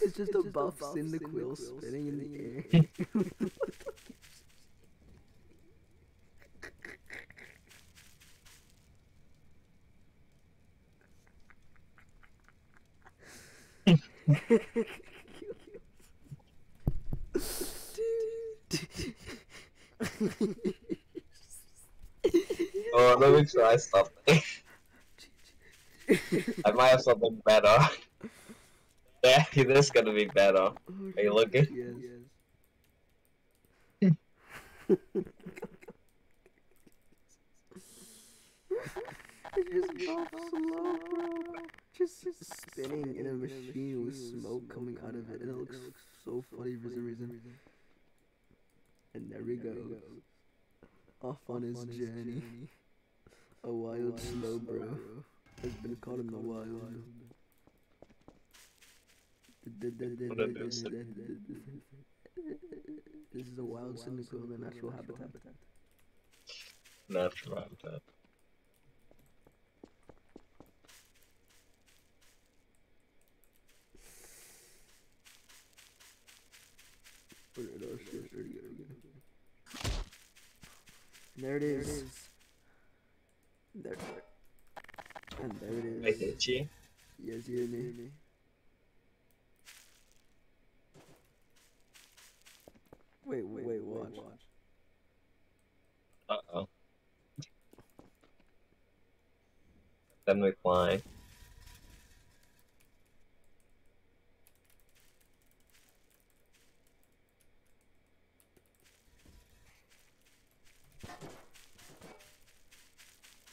It's just a buff Cyndaquil spinning in the air. Oh, let me try something. I might have something better. Yeah, this is gonna be better. Are you looking? Yes. Just slow, bro. Just, just spinning in a machine with smoke coming out of it, and it looks so funny for some reason. And there we go. Off on his journey. A wild Slowbro has been caught in the wild. This is a wild Cyndaquil in the natural habitat. Natural habitat. Alright, oh shit, there you go, there you go. There it is. There it is. And there it I is. hit you. Yes, you hear me. Wait, wait, wait, watch. Uh oh. Then we fly.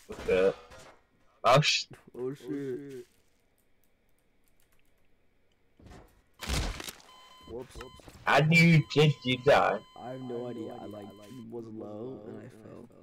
With the oh sh Oh, oh shit. Whoops. how do you did you die? I have no idea. I like was low and I fell. Oh fuck. Oh, no.